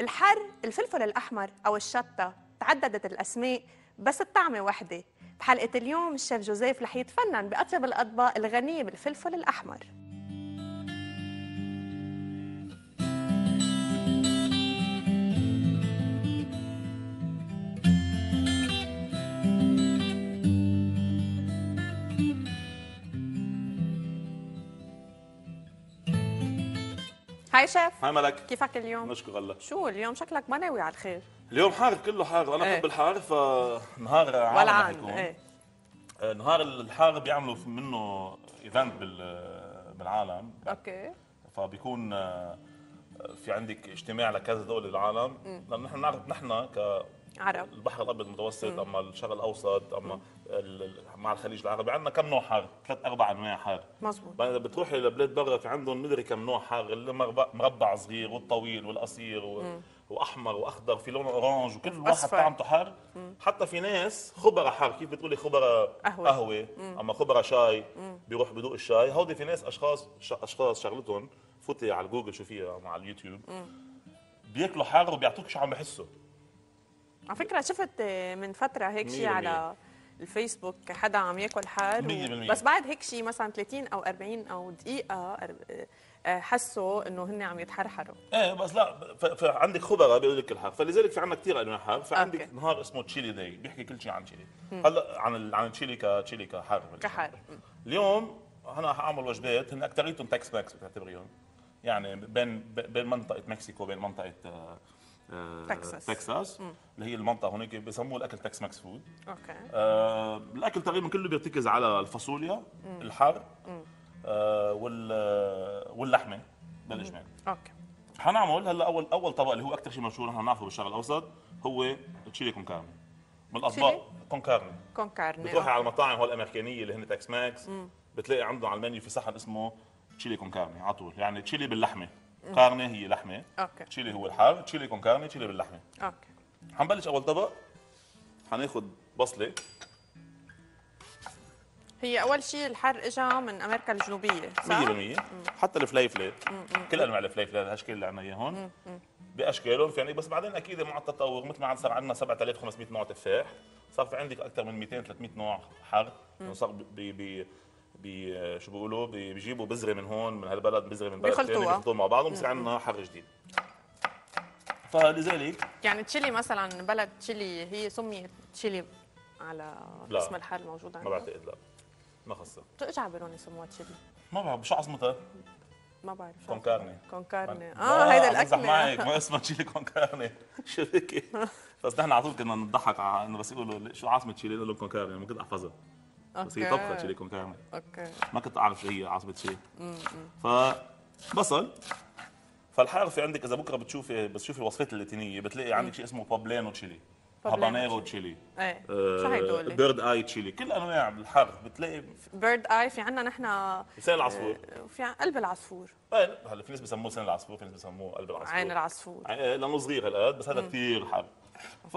الحر الفلفل الأحمر أو الشطة تعددت الأسماء بس الطعمة وحدة. بحلقة اليوم الشيف جوزيف رح يتفنن بأطيب الأطباق الغنية بالفلفل الأحمر. Hi شيف. Hi ملك. كيفك اليوم؟ نشكر الله. شو اليوم؟ شكلك ما ناوي على الخير. اليوم حار كله حار أنا إيه. بحب الحار فنهار عالم يكون إيه. آه، نهار الحار بيعملوا منه event بال بالعالم. Okay. فبيكون آه، في عندك اجتماع لكذا دولة بالعالم لأن نحن نعرف نحن عرب. كالبحر الأبيض المتوسط أما الشرق الأوسط أما ال- ال- مع الخليج العربي. عندنا كم نوع حار؟ ثلاث أربع أنواع حار. مزبوط بعد إذا بتروحي لبلاد برا في عندهم مدري كم نوع حار اللي مربع, صغير والطويل والقصير و... وأحمر وأخضر في لون orange وكل واحد. طعمته حار. حتى في ناس خبراء حار كيف بتقولي قهوة. قهوة أما خبراء شاي بيروح بدوق الشاي. هودي في ناس اشخاص ش... أشخاص شغلتهم فوتي على جوجل شوفيها مع اليوتيوب بياكلوا حار وبيعطوك شو عم بحسوا. على فكرة شفت من فترة هيك شيء على الفيسبوك حدا عم ياكل حار بالمية. بس بعد هيك شيء مثلا 30 أو 40 أو دقيقة أر- آه، حسوا إنه هن عم يتحرحروا. إيه بس لا ف... فعندك خبراء بيقول لك الحار فلذلك في عندنا كثير انواع حار. فعندك أوكي. نهار اسمه chili day. بيحكي كل شيء عن تشيلي. هلا عن ال... عن chili ك chili كحار. كحار. اليوم أنا حأعمل وجبات. هن اكثريتهم Tex-Mex بتعتبريهم. يعني بين بين منطقة مكسيكو وبين منطقة آه، تكساس. تكساس اللي هي المنطقة هناك بسموه الأكل تكس ماكس فود okay. آه، الأكل تقريبا كله بيرتكز على الفاصوليا الحر آه، وال واللحمة بالاجمال okay. حنعمل هلا أول أول طبق اللي هو أكثر شيء مشهور نحن نعرفه بالشرق الأوسط هو تشيلي كون كارني من؟ الاطباق كون كارني كون كارني بتروحي على المطاعم هول الامريكانيه اللي هن Tex-Mex بتلاقي عندهم على المنيو في صحن اسمه chili con carne على طول. يعني تشيلي باللحمة. carne هي لحمة. okay. chili هو الحار chili con carne chili باللحمة. okay. حنبلش أول طبق. حناخذ بصلة. هي أول شيء الحر اجى من أمريكا الجنوبية صح؟ 100% حتى الفليفلة. كل أنواع الفليفلة الاشكال اللي عندنا اياهم بأشكالهم في يعني بس بعدين أكيد مع التطور مثل ما عاد صار عندنا 7500 نوع تفاح صار في عندك أكثر من 200 300 نوع حر. صار بي بي شو بيقولوا؟ بي- بيجيبوا بذرة من هون من هالبلد بذرة من بلد ثاني بيخلطوها. بيخلطوها مع بعض وبصير عندنا حر جديد. فلذلك يعني تشيلي مثلا بلد تشيلي هي سميت تشيلي على لا. اسم الحر الموجود ما عندنا؟ بعتقد لا. ما خصها شو إيش عبرون يسموها تشيلي؟ ما بعرف شو عظمتها ما بعرف. كون كارني كون كارني آه هيدا عم بمزح معك ما اسمها تشيلي كون كارني شو هيك بس نحن على طول كنا نضحك على إنه بس يقولوا شو عاصمة تشيلي؟ نقول لهم كون كارني ما كنت أحفظها. بس هي. طبخة تشيلي كون كارني أوكي. ما كنت أعرف شو هي عاصمة تشيلي فبصل. فالحار في عندك إذا بكرة بتشوفي بس شوفي الوصفات اللاتينية بتلاقي عندك شيء اسمه poblano chili habanero chili إيه. شو هيدول؟ bird eye chili كل أنواع الحر بتلاقي bird eye في عندنا نحن لسان العصفور. في عن- قلب العصفور. إيه، هلا في ناس بسموه لسان العصفور في ناس بسموه قلب العصفور. عين العصفور. إيه، لأنه صغير هالقد بس هذا كثير حر ف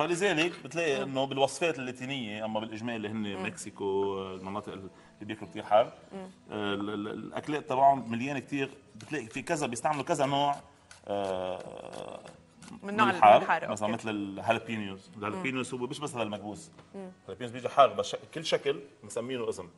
فلذلك بتلاقي إنه بالوصفات اللاتينية أما بالاجمال اللي هن مكسيكو المناطق اللي بياكلوا كثير حار ال- الأكلات تبعهم مليانة كثير بتلاقي في كذا بيستعملوا كذا نوع آه، من نوع الحار مثلا. مثل ال jalapeños. ال jalapeños هو مش بس هذا المكبوس. ال jalapeños بيجي حار بس كل شكل مسمينه اسم.